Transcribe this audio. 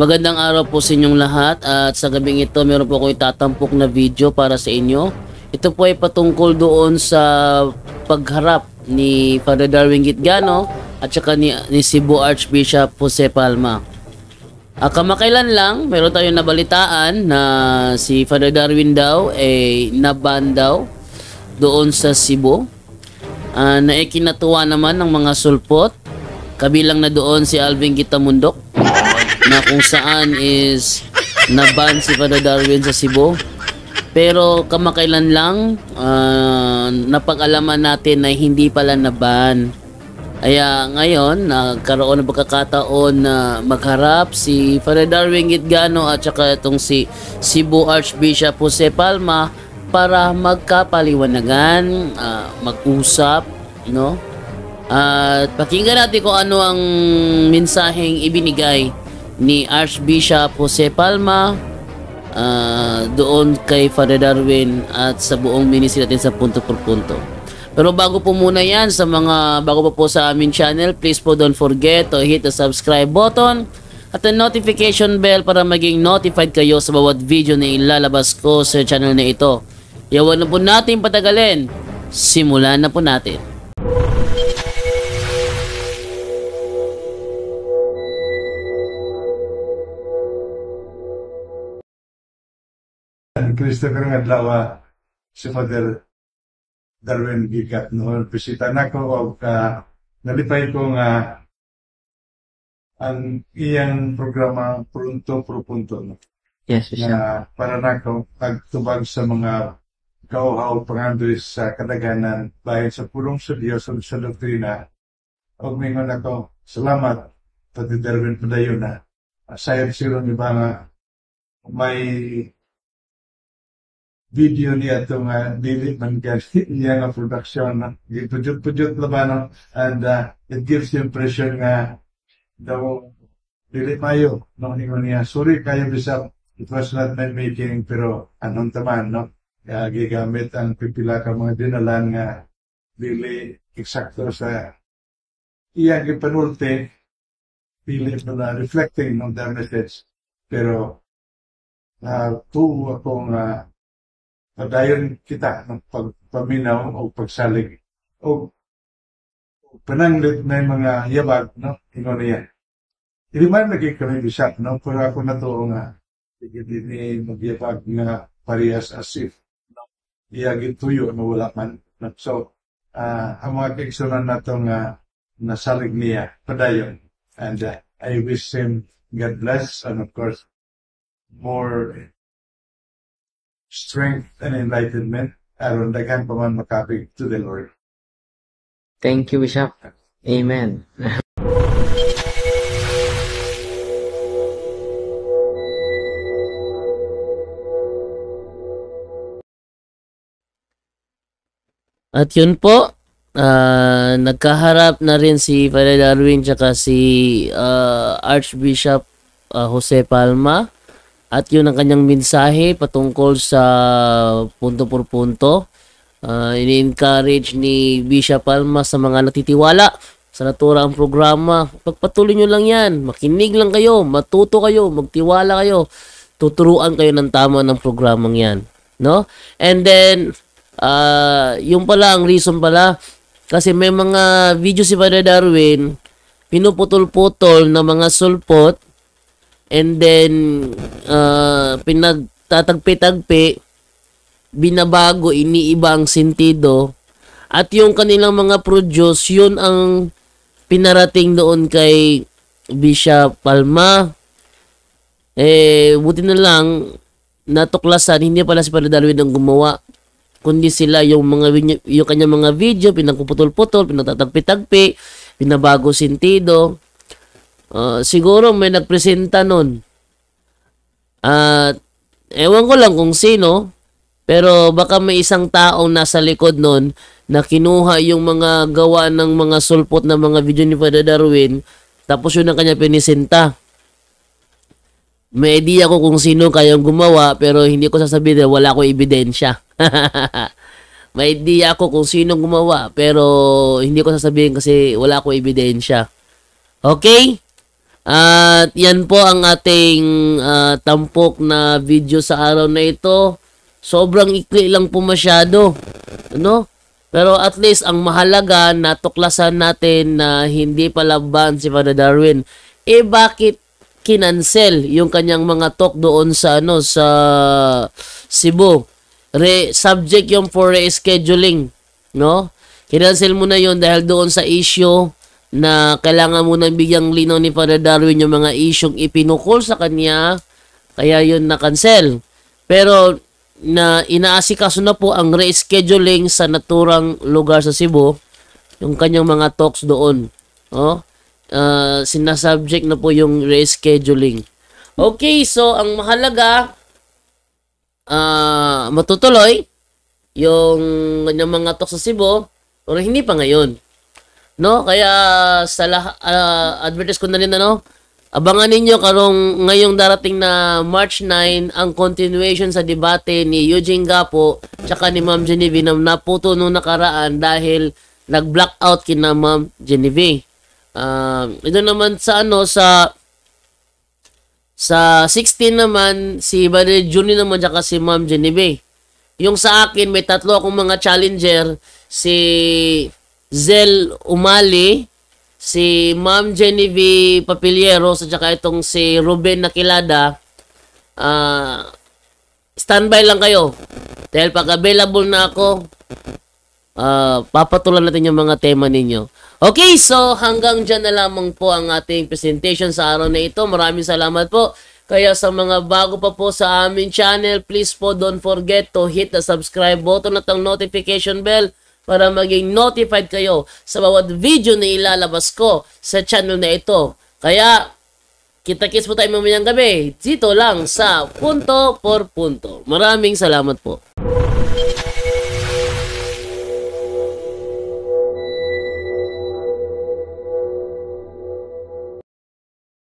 Magandang araw po sa inyong lahat at sa gabing ito meron po akong itatampok na video para sa inyo. Ito po ay patungkol doon sa pagharap ni Father Darwin Gitgano at saka ni, ni Cebu Archbishop Jose Palma. Ah, kamakailan lang, meron tayong nabalitaan na si Father Darwin daw ay naban daw doon sa Cebu. Ah, na ikinatuwa naman ng mga sulpot. Kabilang na doon si Alvin Gitamundok na kung saan is naban si Father Darwin sa Cebu. Pero kamakailan lang, ah, napag-alaman natin na hindi pala naban. Kaya ngayon, nagkaroon ng pagkakataon na magharap si Father Darwin Gitgano at saka itong si Cebu Archbishop Jose Palma para magkapaliwanagan, ah, mag-usap, no? At pakinggan natin kung ano ang mensaheng ibinigay ni Archbishop Jose Palma ah, doon kay Father Darwin at sa buong ministry natin sa punto por punto. Pero bago po muna yan, sa mga bago pa po sa aming channel, please po don't forget to hit the subscribe button at the notification bell para maging notified kayo sa bawat video na ilalabas ko sa channel na ito. Yawan na po natin patagalin. Simulan na po natin. Christopher nga adlaw si Father Darwin Gigat noon bisita na ko og uh, nalipay ko nga ang iyang programa Pronto Pro Punto no? Yes, Bishop. nga para na ko pagtubag sa mga kauhaw pangandoy sa kadaganan bahin sa pulong sa Dios ug sa doktrina og mingon ako salamat Father Darwin padayon na sayang sila ni ba nga may video niya ito nga dili man gali iya nga production. Na gipudjut-pudjut laban no? and uh, it gives the impression nga daw dili mayo no ingon niya sorry kayo bisap it was not my making pero anong taman no? Kaya gigamit ang pipila ka mga dinalan nga dili eksakto sa iya gipanulti dili na reflecting on the message. Pero uh, tuwa ako nga padayon kita ng pagpaminaw o pagsalig o pananglit na mga yabag, no? Ino niya. Hindi man lagi kami bisap, no? Pero ako na to nga, hindi magyabag nga parehas as if? Iyagin tuyo na wala man. No? So, uh, ang mga kaigsunan na to nga nasalig niya, padayon. And uh, I wish him God bless and of course, more strength and enlightenment aron daghan pa man makapig to the Lord. Thank you, Bishop. Amen. At yun po, ah, nagkaharap na rin si Father Darwin tsaka si ah, Archbishop ah, Jose Palma. At yun ang kanyang mensahe patungkol sa punto por punto. Uh, ini-encourage ni Bishop Palma sa mga natitiwala sa naturang programa. Pagpatuloy nyo lang yan. Makinig lang kayo. Matuto kayo. Magtiwala kayo. Tuturuan kayo ng tama ng programang yan. No? And then, uh, yung pala, ang reason pala, kasi may mga video si Father Darwin, pinuputol-putol na mga sulpot, and then uh, pinagtatagpi-tagpi binabago iniiba ang sentido. At yung kanilang mga produce yun ang pinarating doon kay Bishop Palma. Eh buti na lang natuklasan hindi pala si Padre Darwin ang gumawa kundi sila yung mga yung kanyang mga video pinagpuputol-putol pinagtatagpi-tagpi binabago sentido Uh, siguro may nagpresenta nun. At ewan ko lang kung sino, pero baka may isang taong nasa likod nun na kinuha yung mga gawa ng mga sulpot na mga video ni Father Darwin, tapos yun ang kanya pinisenta. May idea ko kung sino kayang gumawa, pero hindi ko sasabihin dahil wala ko ebidensya. may idea ko kung sino gumawa, pero hindi ko sasabihin kasi wala ko ebidensya. Okay? At yan po ang ating ah, tampok na video sa araw na ito. Sobrang ikli lang po masyado. Ano? Pero at least ang mahalaga natuklasan natin na hindi pala ban si Father Darwin. Eh bakit kinansel yung kanyang mga talk doon sa ano sa Cebu? Re, subject yung for rescheduling, no? Kinansel mo na yon dahil doon sa issue na kailangan mo nang bigyang linaw ni Father Darwin yung mga isyong ipinukol sa kanya, kaya yun na-cancel. Pero na inaasikaso na po ang rescheduling sa naturang lugar sa Cebu, yung kanyang mga talks doon. Oh, uh, sinasubject na po yung rescheduling. Okay, so ang mahalaga, ah matutuloy yung kanyang mga talks sa Cebu, pero hindi pa ngayon. No? Kaya sa lah- ah, advertise ko na rin ano, abangan ninyo karong ngayong darating na March 9 ang continuation sa debate ni Eugene Gapo tsaka ni Ma'am Genevieve na naputo nung nakaraan dahil nag-blackout kina Ma'am Genevieve. Ah, ito naman sa ano sa sa 16 naman si Brother Junior naman tsaka si Ma'am Genevieve. Yung sa akin may tatlo akong mga challenger si Zel Umali, si Ma'am Genevieve Papiliero, at saka itong si Ruben Nakilada, ah standby lang kayo. Dahil pag available na ako, ah papatulan natin yung mga tema ninyo. Okay, so hanggang dyan na lamang po ang ating presentation sa araw na ito. Maraming salamat po. Kaya sa mga bago pa po sa aming channel, please po don't forget to hit the subscribe button at ang notification bell para maging notified kayo sa bawat video na ilalabas ko sa channel na ito. Kaya, kita-kits po tayo mamayang gabi dito lang sa Punto por Punto. Maraming salamat po.